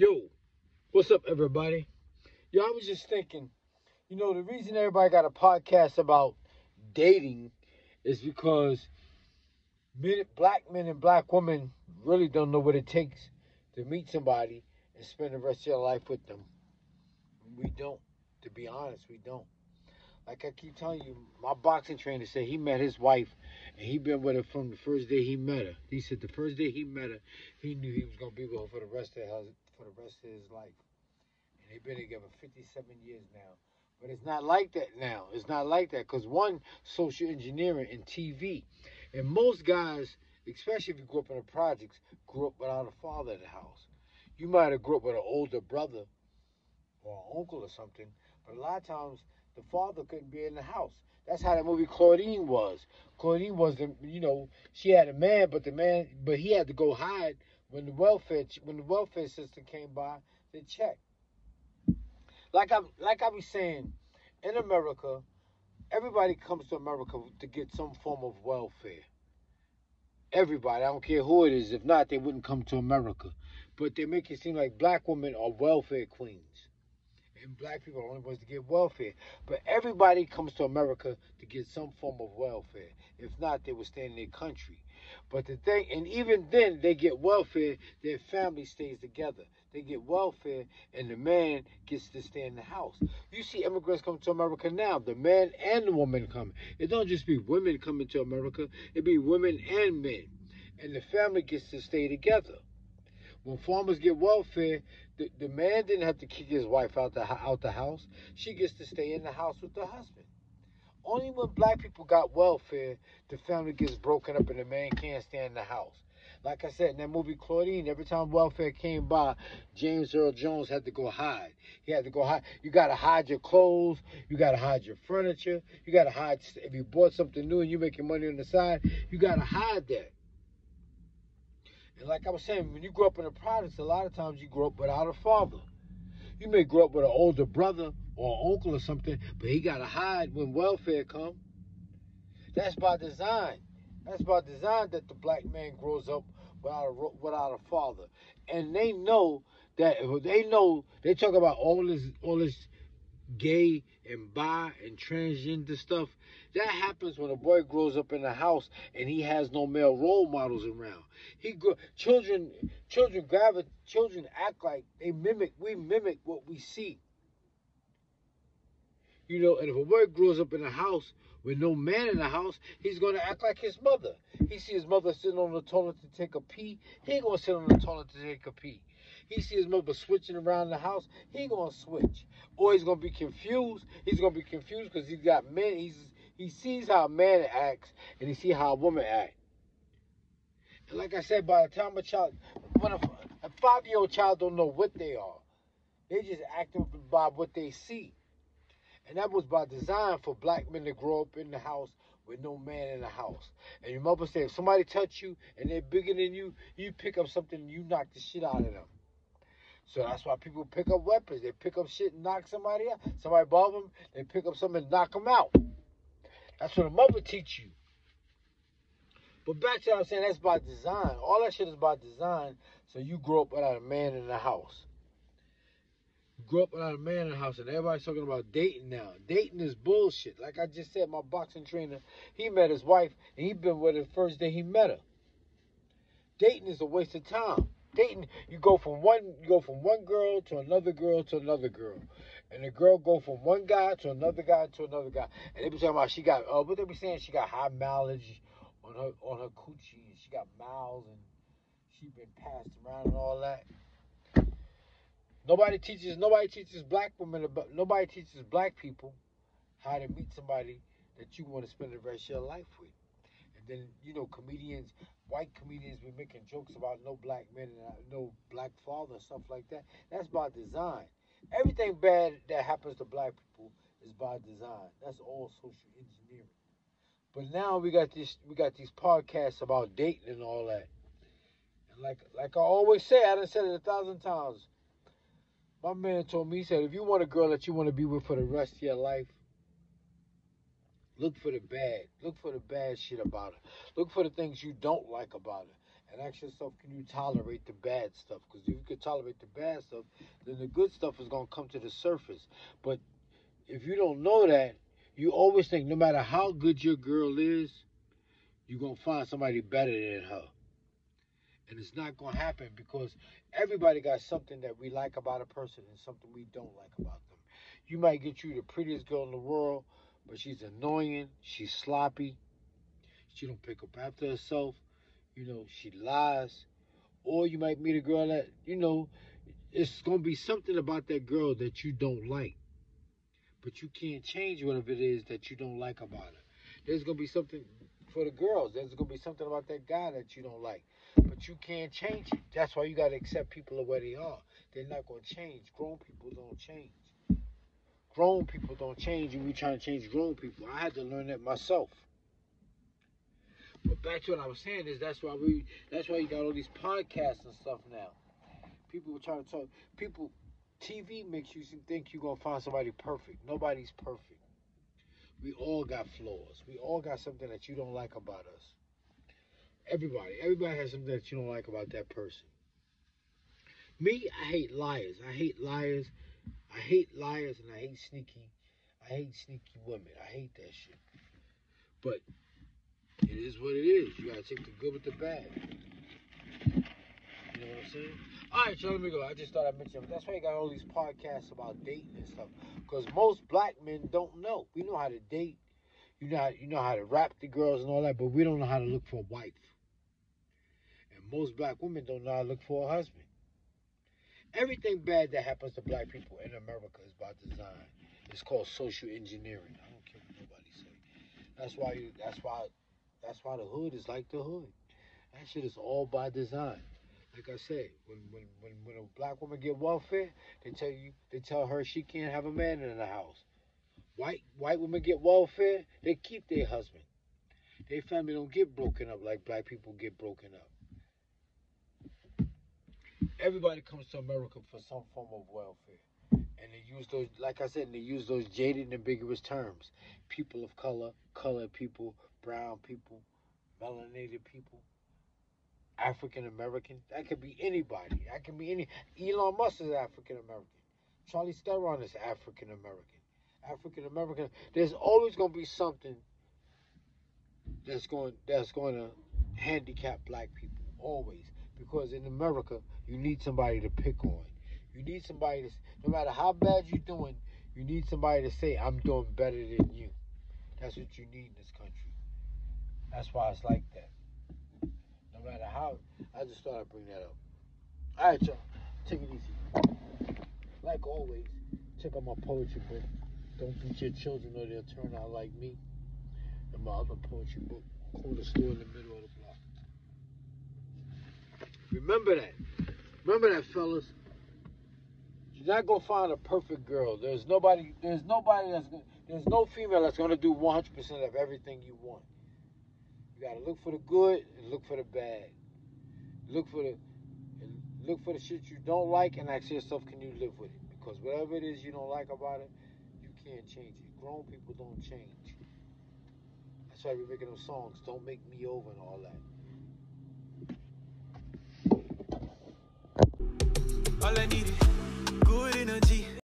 Yo, what's up, everybody? Yo, I was just thinking, you know, the reason everybody got a podcast about dating is because men, black men and black women really don't know what it takes to meet somebody and spend the rest of your life with them. We don't, to be honest, we don't. Like I keep telling you, my boxing trainer said he met his wife and he been with her from the first day he met her. He said the first day he met her, he knew he was gonna be with her for the rest of his for the rest of his life. And they've been together 57 years now. But it's not like that now. It's not like that because one, social engineering and TV, and most guys, especially if you grew up in the projects, grew up without a father in the house. You might have grew up with an older brother or an uncle or something, but a lot of times the father couldn't be in the house. That's how that movie Claudine was. Claudine was the, you know, she had a man, but the man, but he had to go hide when the welfare when the welfare system came by to check. Like I like I was saying, in America, everybody comes to America to get some form of welfare. Everybody, I don't care who it is. If not, they wouldn't come to America. But they make it seem like black women are welfare queens and black people are the only ones to get welfare. But everybody comes to America to get some form of welfare. If not, they will stay in their country. But the thing, and even then, they get welfare, their family stays together. They get welfare, and the man gets to stay in the house. You see immigrants come to America now, the man and the woman come. It don't just be women coming to America, it be women and men. And the family gets to stay together. When farmers get welfare, the, the man didn't have to kick his wife out the out the house. She gets to stay in the house with the husband. Only when black people got welfare, the family gets broken up and the man can't stay in the house. Like I said in that movie Claudine, every time welfare came by, James Earl Jones had to go hide. He had to go hide. You gotta hide your clothes. You gotta hide your furniture. You gotta hide if you bought something new and you're making money on the side. You gotta hide that. Like I was saying, when you grow up in the projects, a lot of times you grow up without a father. You may grow up with an older brother or uncle or something, but he got to hide when welfare come. That's by design. That's by design that the black man grows up without a, without a father. And they know that they know they talk about all this all this gay and bi and transgender stuff. That happens when a boy grows up in a house and he has no male role models around. He grow, children children gravitate children act like they mimic we mimic what we see. You know, and if a boy grows up in a house with no man in the house, he's gonna act like his mother. He see his mother sitting on the toilet to take a pee, he ain't gonna sit on the toilet to take a pee. He sees his mother switching around the house, he gonna switch. Or he's gonna be confused. He's gonna be confused because he's got men. He's he sees how a man acts and he see how a woman acts. And like I said, by the time a child, when a, a five-year-old child don't know what they are, they just act by what they see. And that was by design for black men to grow up in the house with no man in the house. And your mother said, if somebody touch you and they're bigger than you, you pick up something and you knock the shit out of them. So that's why people pick up weapons. They pick up shit and knock somebody out. Somebody above them, they pick up something and knock them out. That's what a mother teach you. But back to what I'm saying, that's by design. All that shit is by design. So you grow up without a man in the house. You grow up without a man in the house, and everybody's talking about dating now. Dating is bullshit. Like I just said, my boxing trainer, he met his wife, and he been with her the first day he met her. Dating is a waste of time dating, you go from one you go from one girl to another girl to another girl. And the girl go from one guy to another guy to another guy. And they be talking about she got uh what they be saying she got high mileage on her on her coochie and she got miles and she been passed around and all that. Nobody teaches nobody teaches black women about nobody teaches black people how to meet somebody that you want to spend the rest of your life with. And then, you know, comedians white comedians be making jokes about no black men and uh, no black father stuff like that. That's by design. Everything bad that happens to black people is by design. That's all social engineering. But now we got this we got these podcasts about dating and all that. And like like I always say, I done said it a thousand times. My man told me, he said, if you want a girl that you want to be with for the rest of your life, Look for the bad. Look for the bad shit about her. Look for the things you don't like about her. and ask yourself, can you tolerate the bad stuff? Because if you can tolerate the bad stuff, then the good stuff is gonna come to the surface. But if you don't know that, you always think no matter how good your girl is, you're gonna find somebody better than her. And it's not gonna happen because everybody got something that we like about a person and something we don't like about them. You might get you the prettiest girl in the world, but she's annoying, she's sloppy, she don't pick up after herself, you know, she lies. Or you might meet a girl that, you know, it's gonna be something about that girl that you don't like. But you can't change whatever it is that you don't like about her. There's gonna be something for the girls. There's gonna be something about that guy that you don't like. But you can't change it. That's why you gotta accept people the way they are. They're not gonna change. Grown people don't change. Grown people don't change, and we trying to change grown people. I had to learn that myself. But back to what I was saying is that's why we that's why you got all these podcasts and stuff now. People were trying to talk. People, TV makes you think you're gonna find somebody perfect. Nobody's perfect. We all got flaws. We all got something that you don't like about us. Everybody, everybody has something that you don't like about that person. Me, I hate liars. I hate liars. I hate liars and I hate sneaky. I hate sneaky women. I hate that shit. But it is what it is. You gotta take the good with the bad. You know what I'm saying? All right, y'all, let me go. I just thought I'd mention. That's why you got all these podcasts about dating and stuff. Because most black men don't know. We know how to date. You know, how, you know how to rap the girls and all that, but we don't know how to look for a wife. And most black women don't know how to look for a husband. Everything bad that happens to black people in America is by design. It's called social engineering. I don't care what nobody say. That's why. You, that's why. That's why the hood is like the hood. That shit is all by design. Like I said, when when when, when a black woman get welfare, they tell you they tell her she can't have a man in the house. White white women get welfare, they keep their husband. Their family don't get broken up like black people get broken up everybody comes to America for some form of welfare. And they use those, like I said, they use those jaded and ambiguous terms. People of color, colored people, brown people, melanated people, African American. That could be anybody. That could be any. Elon Musk is African American. Charlize Theron is African American. African American. There's always going to be something that's going that's going to handicap black people. Always because in America, you need somebody to pick on. You need somebody to, no matter how bad you're doing, you need somebody to say, I'm doing better than you. That's what you need in this country. That's why it's like that. No matter how, I just thought I'd bring that up. All right, y'all. Take it easy. Like always, check out my poetry book. Don't beat your children or they'll turn out like me. And my other poetry book, corner store in the middle of the. Remember that. Remember that, fellas. You're not gonna find a perfect girl. There's nobody. There's nobody that's. There's no female that's gonna do 100% of everything you want. You gotta look for the good and look for the bad. Look for the. Look for the shit you don't like and ask yourself, can you live with it? Because whatever it is you don't like about it, you can't change it. Grown people don't change. That's why we're making those songs. Don't make me over and all that. all I need is Good energy.